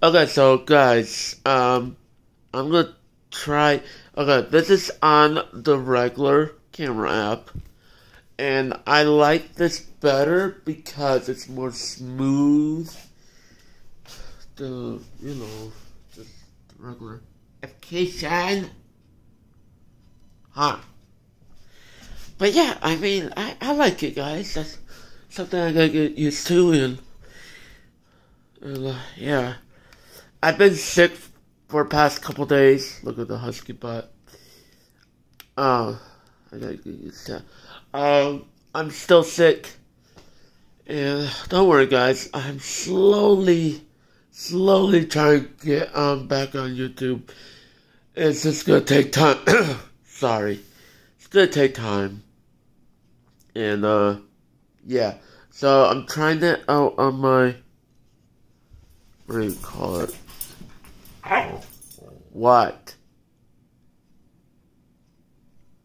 Okay, so guys, um, I'm gonna try. Okay, this is on the regular camera app, and I like this better because it's more smooth. The you know, just regular application. Huh. But yeah, I mean, I, I like it, guys. That's something I gotta get used to, and, and uh, yeah. I've been sick for past couple days. Look at the husky butt. Oh, I gotta to that. Um, I'm still sick. And don't worry, guys. I'm slowly, slowly trying to get um, back on YouTube. It's just gonna take time. Sorry. It's gonna take time. And, uh, yeah. So I'm trying that out on my, what do you call it? Oh, what?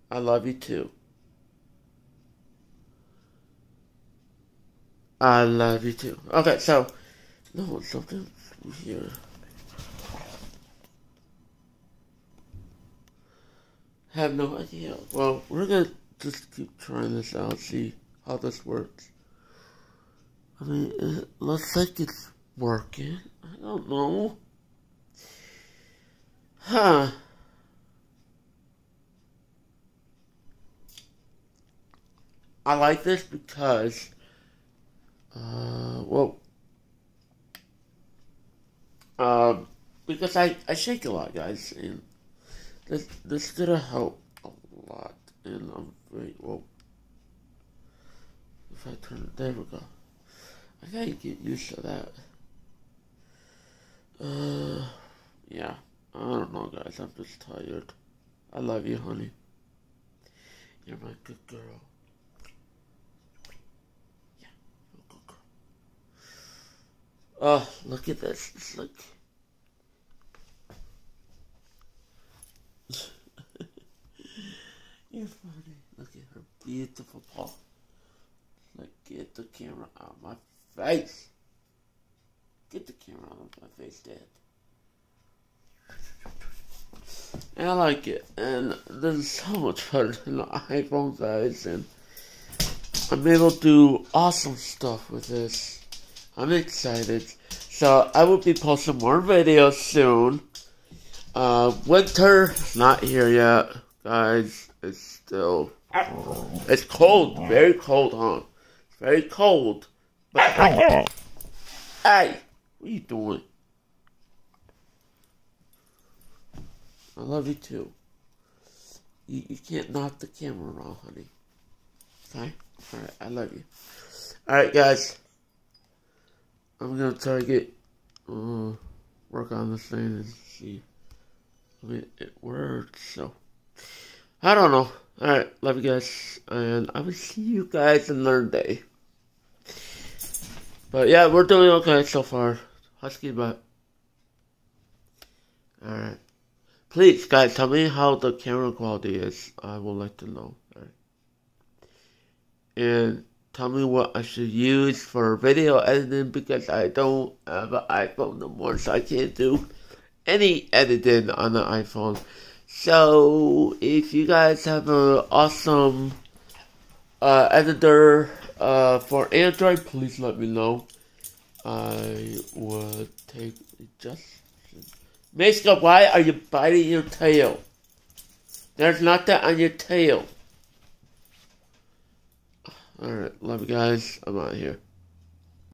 I love you too. I love you too. Okay, so, no, something here. Have no idea. Well, we're gonna just keep trying this out, see how this works. I mean, it looks like it's working. I don't know. Huh. I like this because, uh, well, um, because I, I shake a lot, guys, and this, this is gonna help a lot, and I'm very, well, if I turn it, there we go. I gotta get used to that. Uh, yeah. I don't know, guys. I'm just tired. I love you, honey. You're my good girl. Yeah, you're good girl. Oh, look at this. It's like. you're funny. Look at her beautiful paw. Like, get the camera out of my face. Get the camera out of my face, Dad. And I like it. And this is so much better than the iPhone guys. And I'm able to do awesome stuff with this. I'm excited. So I will be posting more videos soon. Uh, winter not here yet, guys. It's still it's cold, very cold, huh? It's very cold. But hey, what are you doing? I love you too. You, you can't knock the camera around, honey. Okay? Alright, I love you. Alright, guys. I'm gonna try to get, uh, work on this thing and see. I mean, it works, so. I don't know. Alright, love you guys. And I will see you guys another day. But yeah, we're doing okay so far. Husky butt. Alright. Please, guys, tell me how the camera quality is. I would like to know. And tell me what I should use for video editing because I don't have an iPhone no more, so I can't do any editing on the iPhone. So, if you guys have an awesome uh, editor uh, for Android, please let me know. I would take just Miska, why are you biting your tail? There's nothing on your tail. Alright, love you guys. I'm out here.